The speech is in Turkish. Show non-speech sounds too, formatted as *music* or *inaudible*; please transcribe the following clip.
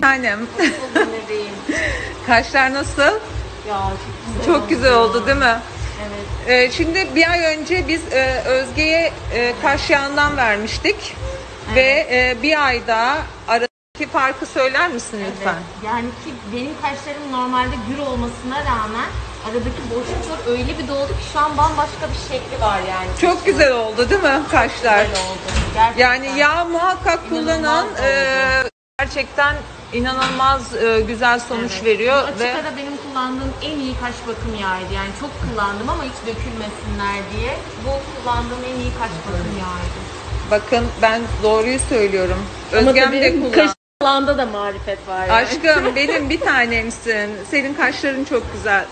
tanem. *laughs* Kaşlar nasıl? Ya çok güzel Çok güzel oldu değil mi? Evet. Ee, şimdi bir ay önce biz e, Özge'ye e, kaş yağından vermiştik. Ve e, bir ayda aradaki farkı söyler misin lütfen? Evet. Yani ki benim kaşlarım normalde gür olmasına rağmen aradaki boşluklar öyle bir doldu ki şu an bambaşka bir şekli var yani. Çok güzel oldu değil mi kaşlar? Güzel oldu. Gerçekten. Yani yağ muhakkak. İnanılmaz Ee, gerçekten inanılmaz e, güzel sonuç Evet. veriyor Bu açık ve ara benim kullandığım en iyi kaş bakım yağıydı. Yani çok kullandım ama hiç dökülmesinler diye. Bu kullandığım en iyi kaş bakım yağıydı. bakın ben doğruyu söylüyorum. Özgem de kullan. Kaş alanda da marifet var yani. Aşkım *laughs* benim bir tanemsin. Senin kaşların çok güzel.